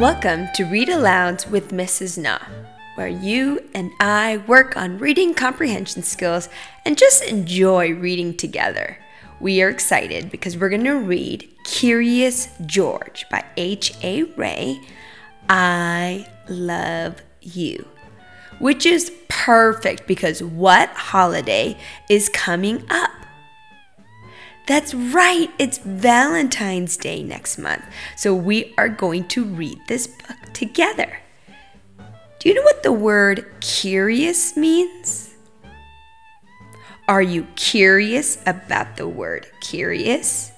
Welcome to Read Alouds with Mrs. Na, where you and I work on reading comprehension skills and just enjoy reading together. We are excited because we're going to read Curious George by H.A. Rey. I love you. Which is perfect because what holiday is coming up? That's right, it's Valentine's Day next month. So we are going to read this book together. Do you know what the word curious means? Are you curious about the word curious?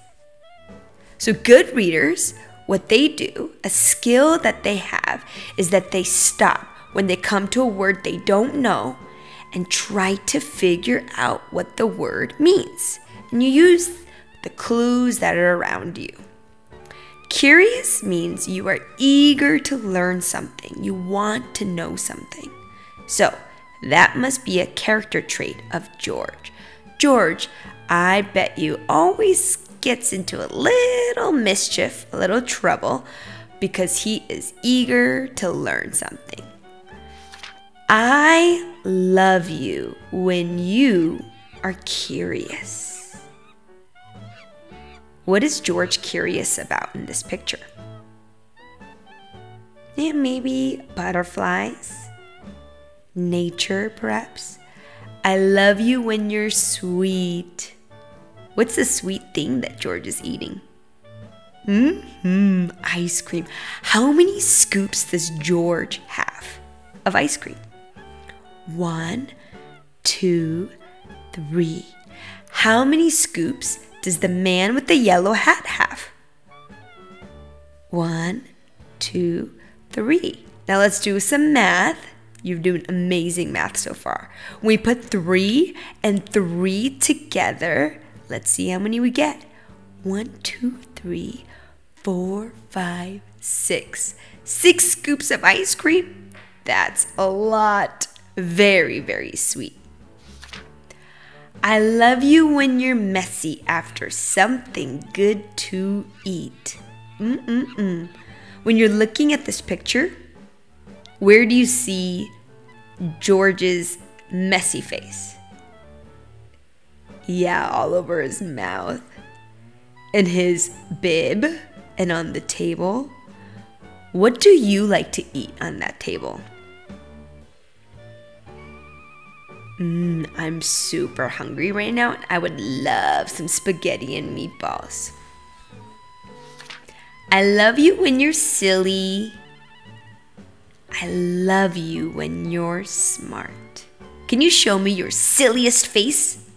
So, good readers, what they do, a skill that they have, is that they stop when they come to a word they don't know and try to figure out what the word means. And you use the clues that are around you. Curious means you are eager to learn something, you want to know something. So, that must be a character trait of George. George, I bet you, always gets into a little mischief, a little trouble, because he is eager to learn something. I love you when you are curious. What is George curious about in this picture? Yeah, maybe butterflies, nature, perhaps. I love you when you're sweet. What's the sweet thing that George is eating? Hmm, ice cream. How many scoops does George have of ice cream? One, two, three. How many scoops does the man with the yellow hat have? One, two, three. Now let's do some math. You've doing amazing math so far. we put three and three together, let's see how many we get. One, two, three, four, five, six. Six scoops of ice cream. That's a lot. Very, very sweet. I love you when you're messy after something good to eat. Mm-mm-mm. When you're looking at this picture, where do you see George's messy face? Yeah, all over his mouth. And his bib and on the table. What do you like to eat on that table? Mm, I'm super hungry right now. I would love some spaghetti and meatballs. I love you when you're silly. I love you when you're smart. Can you show me your silliest face?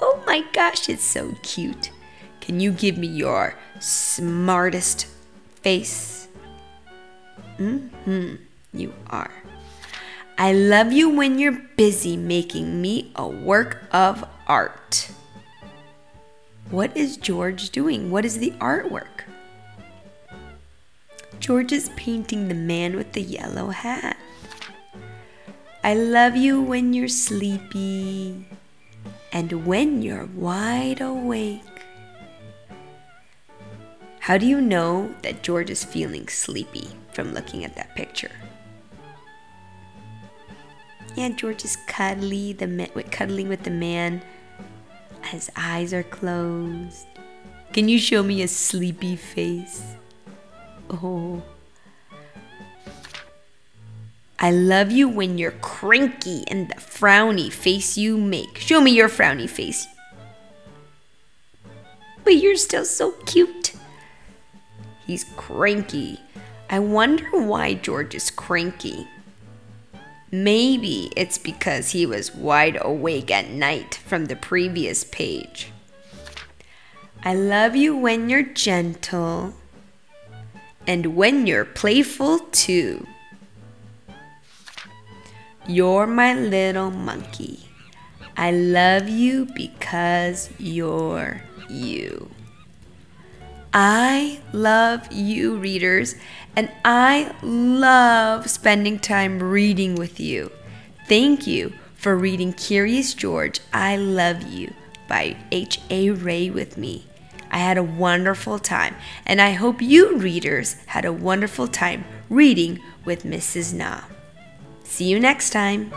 Oh my gosh, it's so cute. Can you give me your smartest face? Mm hmm, you are. I love you when you're busy making me a work of art. What is George doing? What is the artwork? George is painting the man with the yellow hat. I love you when you're sleepy and when you're wide awake. How do you know that George is feeling sleepy from looking at that picture? Yeah, George is cuddly, the cuddling with the man. His eyes are closed. Can you show me a sleepy face? Oh. I love you when you're cranky and the frowny face you make. Show me your frowny face. But you're still so cute. He's cranky. I wonder why George is cranky. Maybe it's because he was wide awake at night from the previous page. I love you when you're gentle and when you're playful too. You're my little monkey. I love you because you're you. I love you, readers, and I love spending time reading with you. Thank you for reading Curious George, I Love You by H.A. Rey with me. I had a wonderful time, and I hope you readers had a wonderful time reading with Mrs. Na. See you next time.